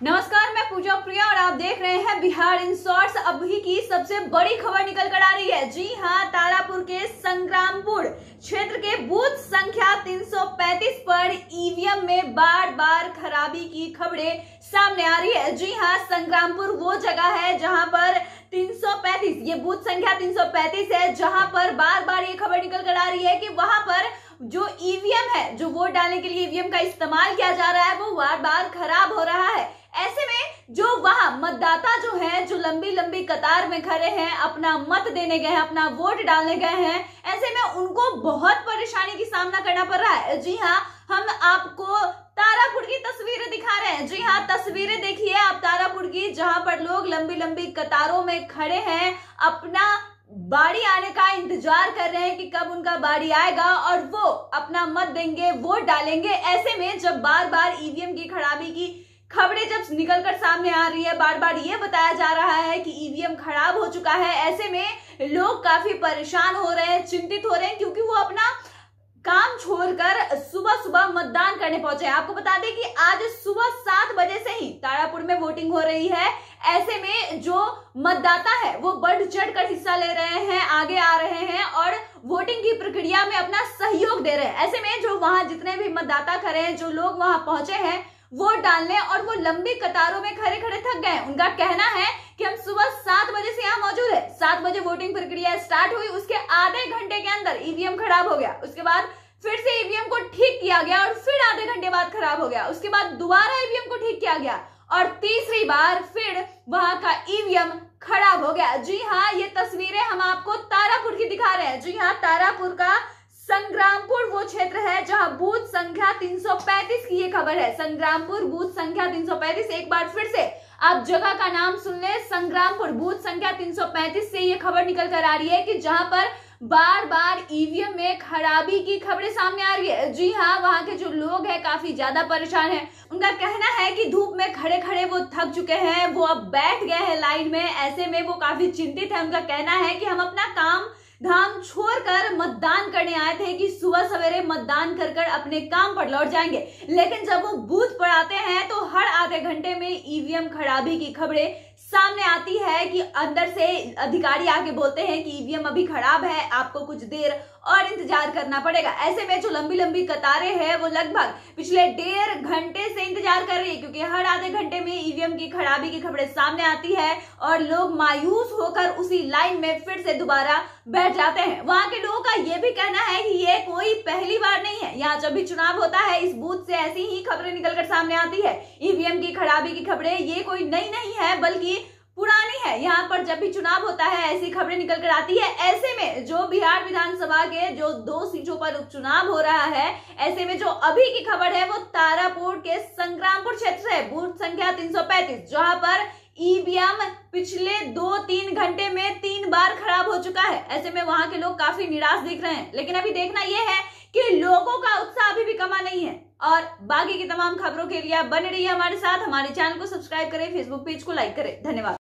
नमस्कार, मैं पूजा प्रिया और आप देख रहे हैं बिहार इन शॉर्ट्स। अभी की सबसे बड़ी खबर निकल कर आ रही है। जी हाँ, तारापुर के संग्रामपुर क्षेत्र के बूथ संख्या 335 पर ईवीएम में बार बार खराबी की खबरें सामने आ रही है। जी हाँ, संग्रामपुर वो जगह है जहाँ पर 335 ये बूथ संख्या 335 है जहाँ पर बार बार ये खबर निकल कर आ रही है कि वहाँ पर जो ईवीएम है, जो वोट डालने के लिए ईवीएम का इस्तेमाल किया जा रहा है, वो बार बार खराब हो रहा है। ऐसे में जो वहाँ मतदाता जो है, जो लंबी लंबी कतार में खड़े हैं, अपना मत देने गए हैं, अपना वोट डालने गए हैं, ऐसे में उनको बहुत परेशानी की सामना करना पड़ रहा है। जी हाँ हम आपको तारापुर की तस्वीरें दिखा रहे हैं। जी हाँ तस्वीरें देखिए आप तारापुर की, जहाँ पर लोग लंबी लंबी कतारों में खड़े हैं, अपना बाड़ी आने का इंतज़ार कर रहे हैं कि कब उनका बाड़ी आएगा और वो अपना मत देंगे, वोट डालेंगे। ऐसे में जब बार बार ईवीएम की खराबी की खबरें जब निकलकर सामने आ रही है बार बार ये बताया जा रहा है कि ईवीएम खराब हो चुका है। ऐसे में लोग काफ़ी परेशान हो रहे हैं, चिंतित हो रहे हैं, क्योंकि वो अपना काम छोड़कर सुबह सुबह मतदान करने पहुँचे हैं। आपको बता दें कि आज सुबह सात बजे से ही तारापुर में वोटिंग हो रही है। ऐसे में जो मतदाता है, वो बढ़ चढ़ कर हिस्सा ले रहे हैं, आगे आ रहे हैं और वोटिंग की प्रक्रिया में अपना सहयोग दे रहे हैं। ऐसे में जो वहाँ जितने भी मतदाता खड़े हैं, जो लोग वहाँ पहुँचे हैं वोट डालने और वो लंबी कतारों में खड़े खड़े थक गए। उनका कहना है कि हम सुबह सात बजे से यहाँ मौजूद है। सात बजे वोटिंग प्रक्रिया स्टार्ट हुई। उसके आधे घंटे के अंदर ईवीएम खराब हो गया। उसके बाद फिर से ईवीएम को ठीक किया गया और फिर आधे घंटे बाद खराब हो गया। उसके बाद दोबारा ईवीएम को ठीक किया गया और तीसरी बार फिर वहाँ का ईवीएम खराब हो गया। जी हाँ ये तस्वीरें हम आपको तारापुर की दिखा रहे हैं। जी हाँ तारापुर का संग्रामपुर वो क्षेत्र है जहाँ संख्या 335 की ये खबर है। संग्रामपुर बूथ संख्या 335 एक बार फिर से आप जगह का नाम सुन ले। संग्रामपुर बूथ संख्या 335 से ये खबर निकल कर आ रही है कि जहाँ पर बार बार ईवीएम में खराबी की खबरें सामने आ रही है। जी हाँ वहाँ के जो लोग हैं, काफ़ी ज़्यादा परेशान हैं। उनका कहना है कि धूप में खड़े खड़े वो थक चुके हैं, वो अब बैठ गए हैं लाइन में। ऐसे में वो काफ़ी चिंतित है। उनका कहना है कि हम अपना काम धाम छोड़कर मतदान करने आए थे कि सुबह सवेरे मतदान कर कर अपने काम पर लौट जाएँगे। लेकिन जब वो बूथ पर आते हैं तो हर आधे घंटे में ईवीएम खराबी की खबरें सामने आती है कि अंदर से अधिकारी आके बोलते हैं कि ईवीएम अभी खराब है, आपको कुछ देर और इंतज़ार करना पड़ेगा। ऐसे में जो लंबी लंबी कतारें हैं, वो लगभग पिछले डेढ़ घंटे से इंतज़ार कर रही है, क्योंकि हर आधे घंटे में ईवीएम की खराबी की खबरें सामने आती है और लोग मायूस होकर उसी लाइन में फिर से दोबारा बैठ जाते हैं। वहाँ के लोगों का ये भी कहना है कि ये कोई पहली बार नहीं है। यहाँ जब भी चुनाव होता है, इस बूथ से ऐसी ही खबरें निकलकर सामने आती है। ईवीएम की खराबी की खबरें, ये कोई नई नहीं है, बल्कि पुरानी है। यहाँ पर जब भी चुनाव होता है, ऐसी खबरें निकल कर आती है। ऐसे में जो बिहार विधानसभा के जो दो सीटों पर उपचुनाव हो रहा है, ऐसे में जो अभी की खबर है, वो तारापुर के संग्रामपुर क्षेत्र है, बूथ संख्या 335 जहाँ पर ईवीएम पिछले दो तीन घंटे में तीन बार खराब हो चुका है। ऐसे में वहाँ के लोग काफ़ी निराश दिख रहे हैं। लेकिन अभी देखना यह है कि लोगों का उत्साह अभी भी कमा नहीं है। और बाकी की तमाम खबरों के लिए आप बने रहिए हमारे साथ। हमारे चैनल को सब्सक्राइब करें फेसबुक पेज को लाइक करें। धन्यवाद।